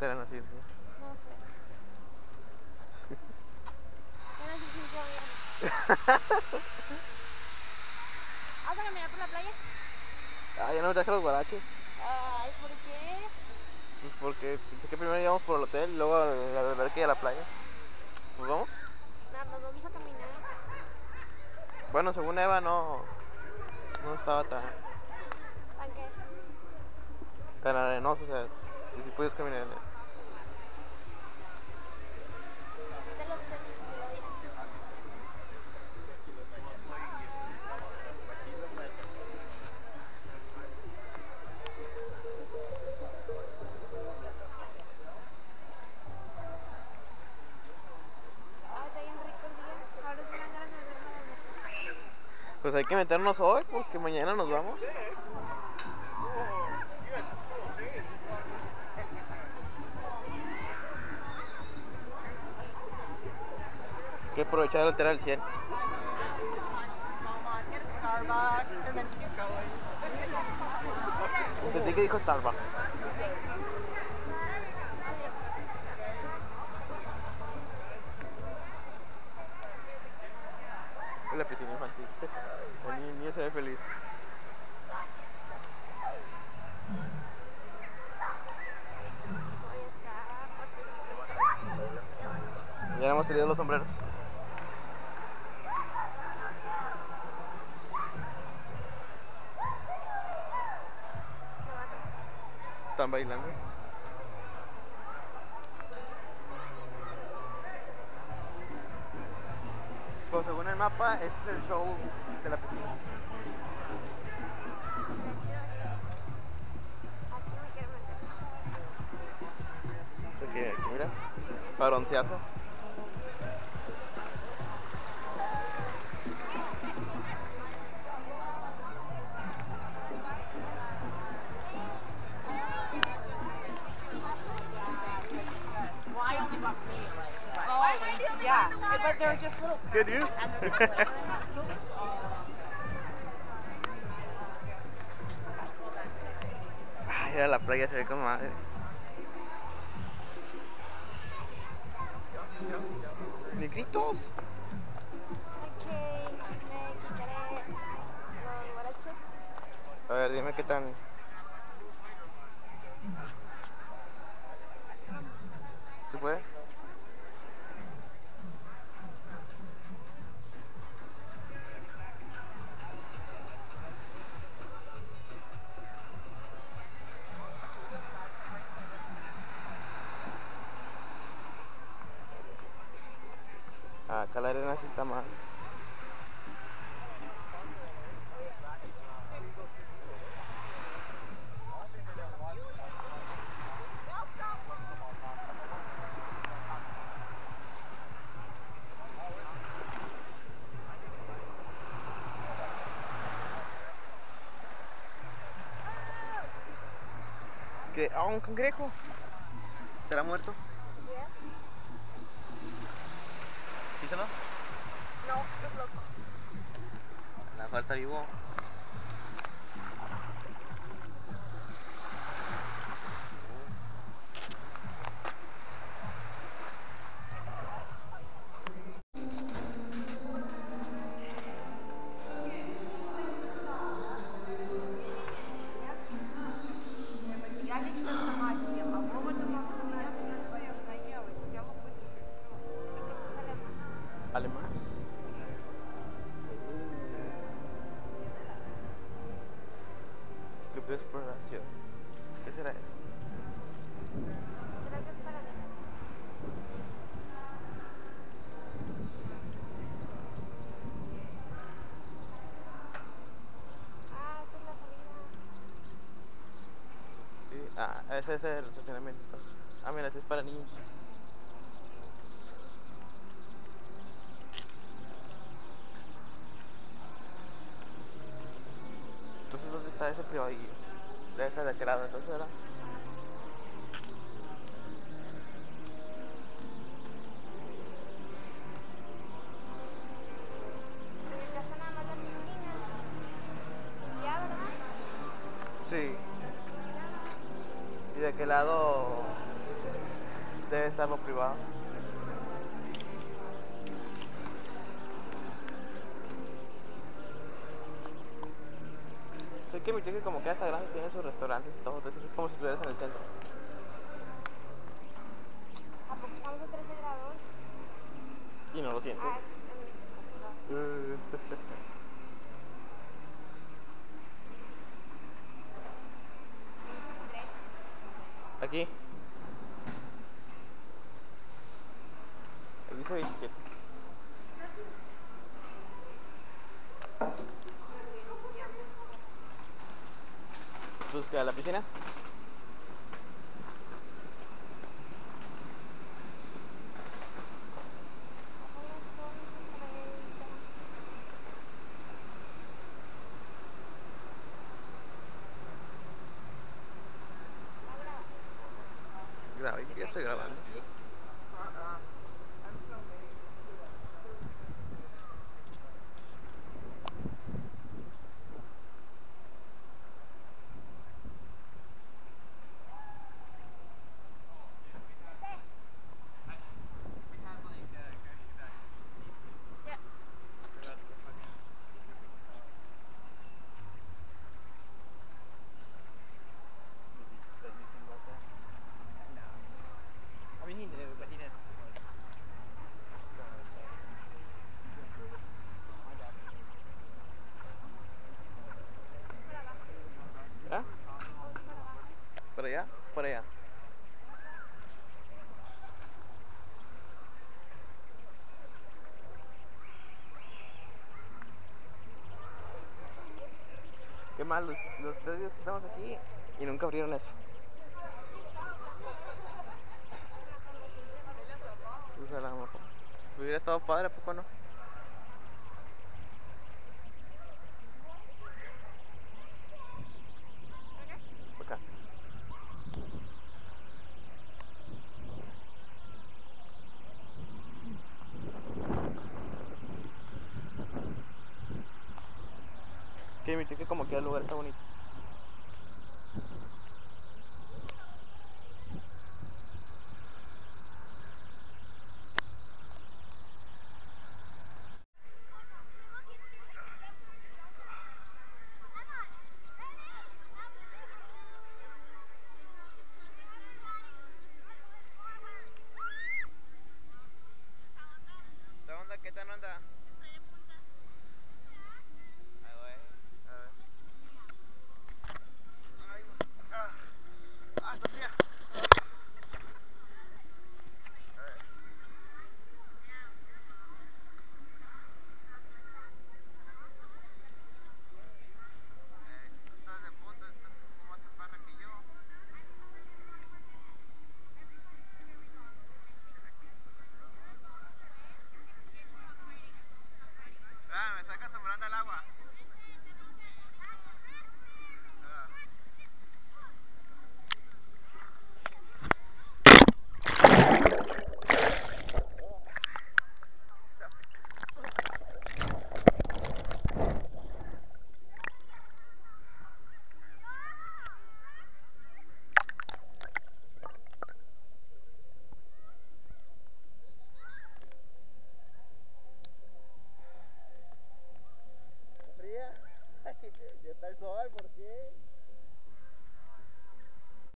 serán así? ¿no? No sé. A... ¿Vas a caminar por la playa? ah, ya no me traje los guaraches. Ay, ¿por qué? Pues porque pensé que primero íbamos por el hotel y luego al al ver que a la playa. ¿Pues vamos? No, nos vamos a caminar. Bueno, según Eva no, no estaba tan, ¿Para qué? tan arenoso, o sea, y si puedes caminar hay que meternos hoy porque mañana nos vamos. Hay que aprovechar el hotel al 100. Get a Starbucks and then keep going. Entendí que dijo Starbucks. La piscina infantil. El niño se ve feliz. Ya hemos tenido los sombreros. Están bailando. Según el mapa, este es el show de la piscina. Aquí aquí, mira, para broncearse. Good news. Ay, mira, la playa se ve como madre. Negritos. Ok, me quitaré los guaraches. A ver, dime qué tan. ¿Se puede? Acá la arena sí está más. ¿Qué? Ah, un cangrejo. ¿Será muerto? ¿Quítalo? No, es loco. La falta vivo. Ese es el estacionamiento. Ah, mira, ese es para niños. Entonces, ¿dónde está ese privadillo? Debe ser de aquel lado, entonces, ¿verdad? Debe estarlo privado. Sé que mi que como que está grande tiene sus restaurantes y todo, entonces es como si estuvieras en el centro. ¿A poco estamos a 13 grados? Y no lo sientes. Ah, el- Aquí. Ahí dice 27. ¿Pues qué, a la piscina? Grabé, ya estoy grabando. Uh, um, Qué mal, los, tres días que estamos aquí y nunca abrieron eso. Pues. Hubiera estado padre, ¿a poco no? Acá. Que admitir que como que el lugar está bonito. ¿Qué tal?